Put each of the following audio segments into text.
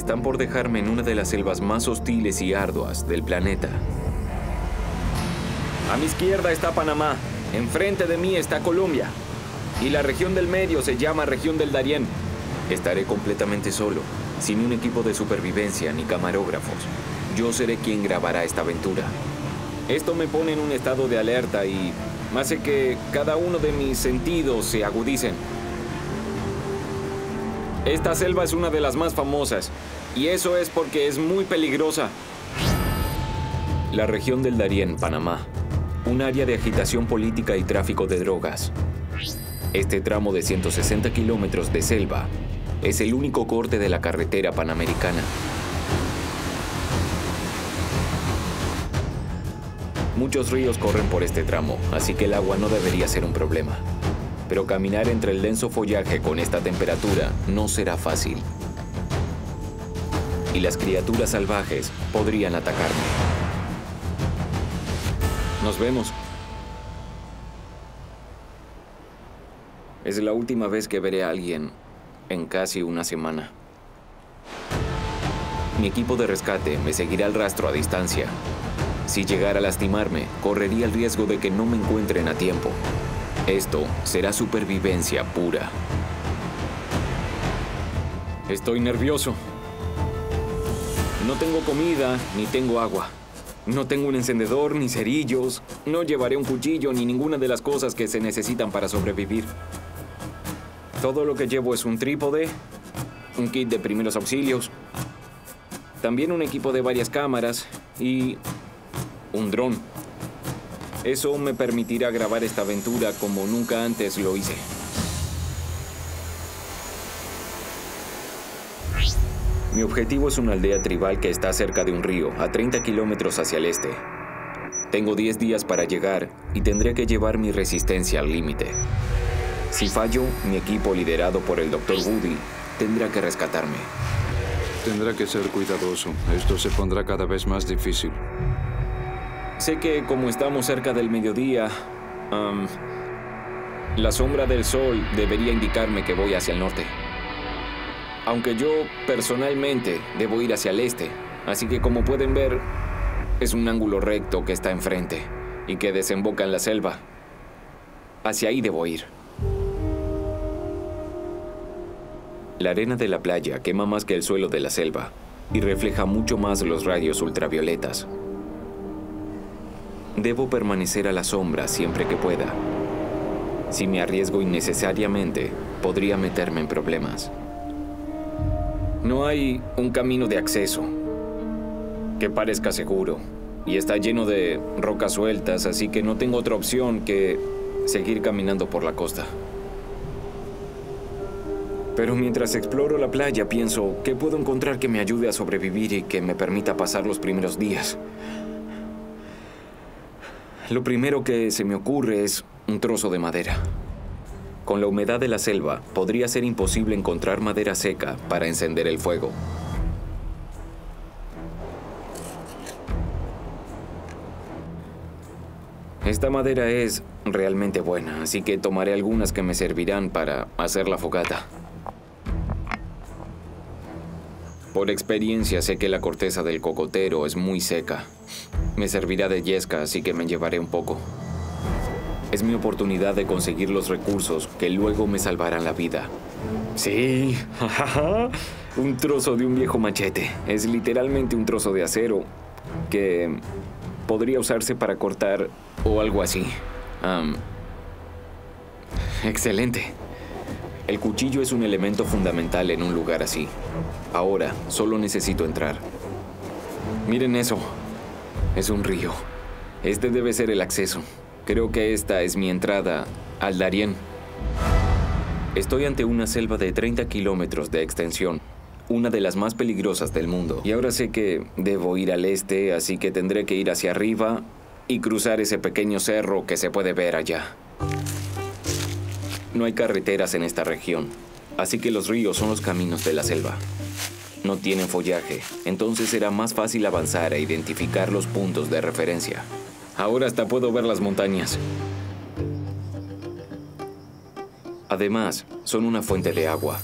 Están por dejarme en una de las selvas más hostiles y arduas del planeta. A mi izquierda está Panamá, enfrente de mí está Colombia. Y la región del medio se llama región del Darién. Estaré completamente solo, sin un equipo de supervivencia ni camarógrafos. Yo seré quien grabará esta aventura. Esto me pone en un estado de alerta y hace que cada uno de mis sentidos se agudicen. Esta selva es una de las más famosas, y eso es porque es muy peligrosa. La región del Darién, Panamá. Un área de agitación política y tráfico de drogas. Este tramo de 160 kilómetros de selva es el único corte de la carretera panamericana. Muchos ríos corren por este tramo, así que el agua no debería ser un problema. Pero caminar entre el denso follaje con esta temperatura no será fácil. Y las criaturas salvajes podrían atacarme. Nos vemos. Es la última vez que veré a alguien en casi una semana. Mi equipo de rescate me seguirá el rastro a distancia. Si llegara a lastimarme, correría el riesgo de que no me encuentren a tiempo. Esto será supervivencia pura. Estoy nervioso. No tengo comida ni tengo agua. No tengo un encendedor ni cerillos. No llevaré un cuchillo ni ninguna de las cosas que se necesitan para sobrevivir. Todo lo que llevo es un trípode, un kit de primeros auxilios, también un equipo de varias cámaras y un dron. Eso me permitirá grabar esta aventura como nunca antes lo hice. Mi objetivo es una aldea tribal que está cerca de un río, a 30 kilómetros hacia el este. Tengo 10 días para llegar y tendré que llevar mi resistencia al límite. Si fallo, mi equipo liderado por el Dr. Woody tendrá que rescatarme. Tendrá que ser cuidadoso. Esto se pondrá cada vez más difícil. Sé que como estamos cerca del mediodía, la sombra del sol debería indicarme que voy hacia el norte. Aunque yo personalmente debo ir hacia el este, así que como pueden ver, es un ángulo recto que está enfrente y que desemboca en la selva. Hacia ahí debo ir. La arena de la playa quema más que el suelo de la selva y refleja mucho más los rayos ultravioletas. Debo permanecer a la sombra siempre que pueda. Si me arriesgo innecesariamente, podría meterme en problemas. No hay un camino de acceso que parezca seguro y está lleno de rocas sueltas, así que no tengo otra opción que seguir caminando por la costa. Pero mientras exploro la playa pienso, ¿qué puedo encontrar que me ayude a sobrevivir y que me permita pasar los primeros días? Lo primero que se me ocurre es un trozo de madera. Con la humedad de la selva, podría ser imposible encontrar madera seca para encender el fuego. Esta madera es realmente buena, así que tomaré algunas que me servirán para hacer la fogata. Por experiencia sé que la corteza del cocotero es muy seca. Me servirá de yesca, así que me llevaré un poco. Es mi oportunidad de conseguir los recursos que luego me salvarán la vida. Sí, un trozo de un viejo machete. Es literalmente un trozo de acero que podría usarse para cortar o algo así. excelente. El cuchillo es un elemento fundamental en un lugar así. Ahora, solo necesito entrar. Miren eso. Es un río. Este debe ser el acceso. Creo que esta es mi entrada al Darién. Estoy ante una selva de 30 kilómetros de extensión, una de las más peligrosas del mundo. Y ahora sé que debo ir al este, así que tendré que ir hacia arriba y cruzar ese pequeño cerro que se puede ver allá. No hay carreteras en esta región, así que los ríos son los caminos de la selva. No tienen follaje, entonces será más fácil avanzar e identificar los puntos de referencia. Ahora hasta puedo ver las montañas. Además, son una fuente de agua.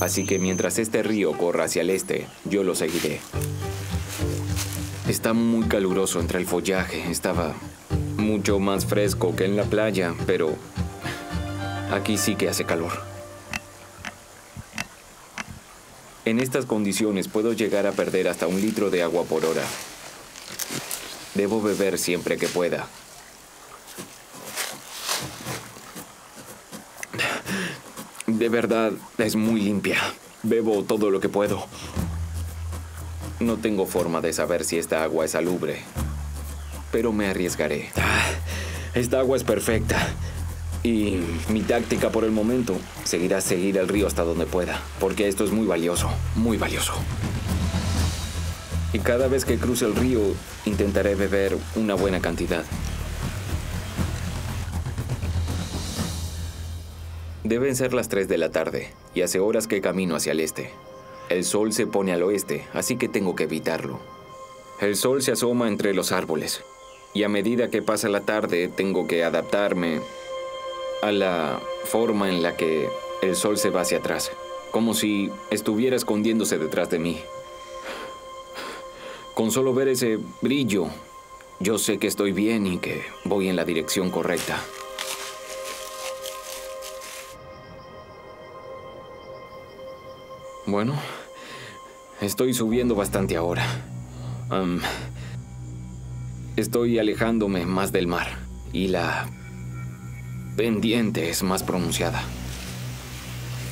Así que mientras este río corra hacia el este, yo lo seguiré. Está muy caluroso entre el follaje. Estaba mucho más fresco que en la playa, pero aquí sí que hace calor. En estas condiciones puedo llegar a perder hasta un litro de agua por hora. Debo beber siempre que pueda. De verdad, es muy limpia. Bebo todo lo que puedo. No tengo forma de saber si esta agua es salubre, pero me arriesgaré. Ah, esta agua es perfecta. Y mi táctica por el momento seguirá seguir el río hasta donde pueda, porque esto es muy valioso, muy valioso. Y cada vez que cruce el río, intentaré beber una buena cantidad. Deben ser las 3 de la tarde, y hace horas que camino hacia el este. El sol se pone al oeste, así que tengo que evitarlo. El sol se asoma entre los árboles, y a medida que pasa la tarde tengo que adaptarme a la forma en la que el sol se va hacia atrás, como si estuviera escondiéndose detrás de mí. Con solo ver ese brillo, yo sé que estoy bien y que voy en la dirección correcta. Bueno, estoy subiendo bastante ahora. estoy alejándome más del mar y la pendiente es más pronunciada.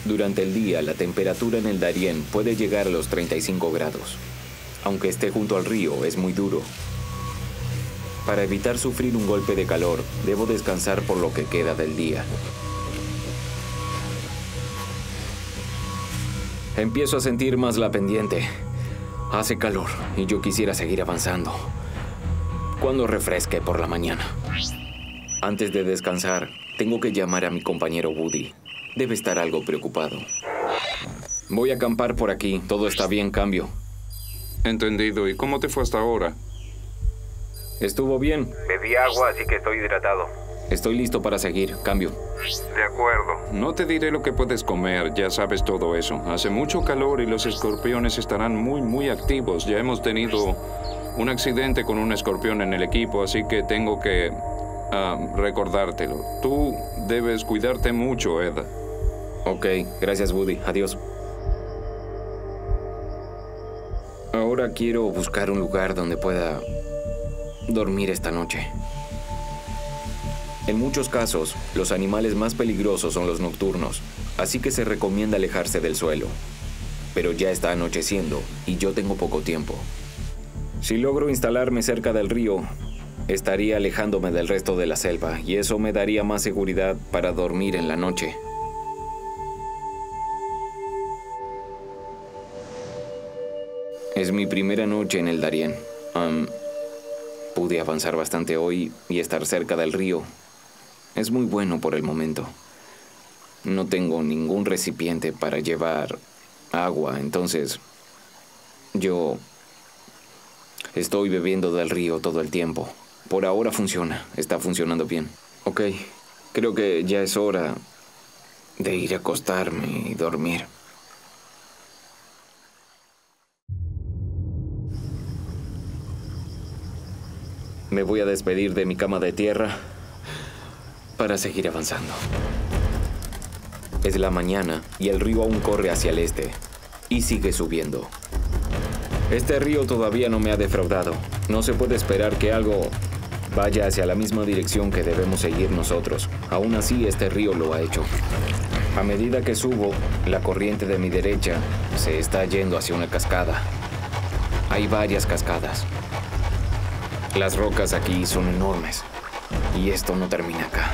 Durante el día, la temperatura en el Darién puede llegar a los 35 grados. Aunque esté junto al río, es muy duro. Para evitar sufrir un golpe de calor, debo descansar por lo que queda del día. Empiezo a sentir más la pendiente. Hace calor y yo quisiera seguir avanzando. Cuando refresque por la mañana. Antes de descansar, tengo que llamar a mi compañero Woody. Debe estar algo preocupado. Voy a acampar por aquí. Todo está bien, cambio. Entendido. ¿Y cómo te fue hasta ahora? Estuvo bien. Bebí agua, así que estoy hidratado. Estoy listo para seguir. Cambio. De acuerdo. No te diré lo que puedes comer, ya sabes todo eso. Hace mucho calor y los escorpiones estarán muy, muy activos. Ya hemos tenido un accidente con un escorpión en el equipo, así que tengo que ah, recordártelo. Tú debes cuidarte mucho, Ed. Ok, gracias, Woody. Adiós. Ahora quiero buscar un lugar donde pueda dormir esta noche. En muchos casos, los animales más peligrosos son los nocturnos, así que se recomienda alejarse del suelo. Pero ya está anocheciendo y yo tengo poco tiempo. Si logro instalarme cerca del río, estaría alejándome del resto de la selva y eso me daría más seguridad para dormir en la noche. Es mi primera noche en el Darién. pude avanzar bastante hoy y estar cerca del río, es muy bueno por el momento. No tengo ningún recipiente para llevar agua, entonces yo estoy bebiendo del río todo el tiempo. Por ahora funciona, está funcionando bien. Ok, creo que ya es hora de ir a acostarme y dormir. Me voy a despedir de mi cama de tierra para seguir avanzando. Es la mañana y el río aún corre hacia el este y sigue subiendo. Este río todavía no me ha defraudado. No se puede esperar que algo vaya hacia la misma dirección que debemos seguir nosotros. Aún así, este río lo ha hecho. A medida que subo, la corriente de mi derecha se está yendo hacia una cascada. Hay varias cascadas. Las rocas aquí son enormes. Y esto no termina acá.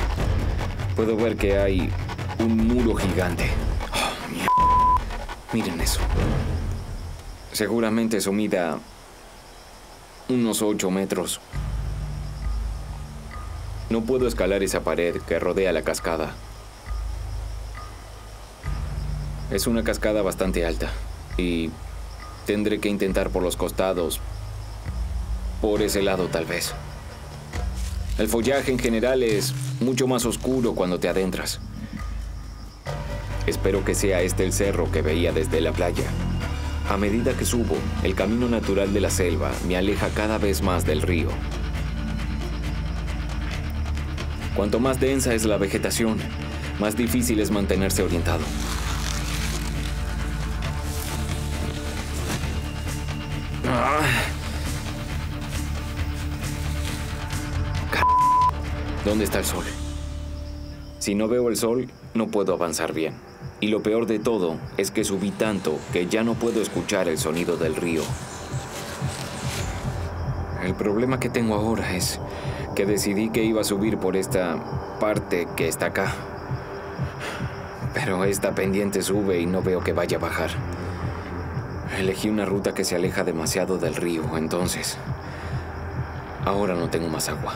Puedo ver que hay un muro gigante. Oh, Miren eso. Seguramente eso mida unos 8 metros. No puedo escalar esa pared que rodea la cascada. Es una cascada bastante alta y tendré que intentar por los costados. Por ese lado tal vez. El follaje en general es mucho más oscuro cuando te adentras. Espero que sea este el cerro que veía desde la playa. A medida que subo, el camino natural de la selva me aleja cada vez más del río. Cuanto más densa es la vegetación, más difícil es mantenerse orientado. Ah. ¿Dónde está el sol? Si no veo el sol, no puedo avanzar bien. Y lo peor de todo es que subí tanto que ya no puedo escuchar el sonido del río. El problema que tengo ahora es que decidí que iba a subir por esta parte que está acá. Pero esta pendiente sube y no veo que vaya a bajar. Elegí una ruta que se aleja demasiado del río, entonces... Ahora no tengo más agua.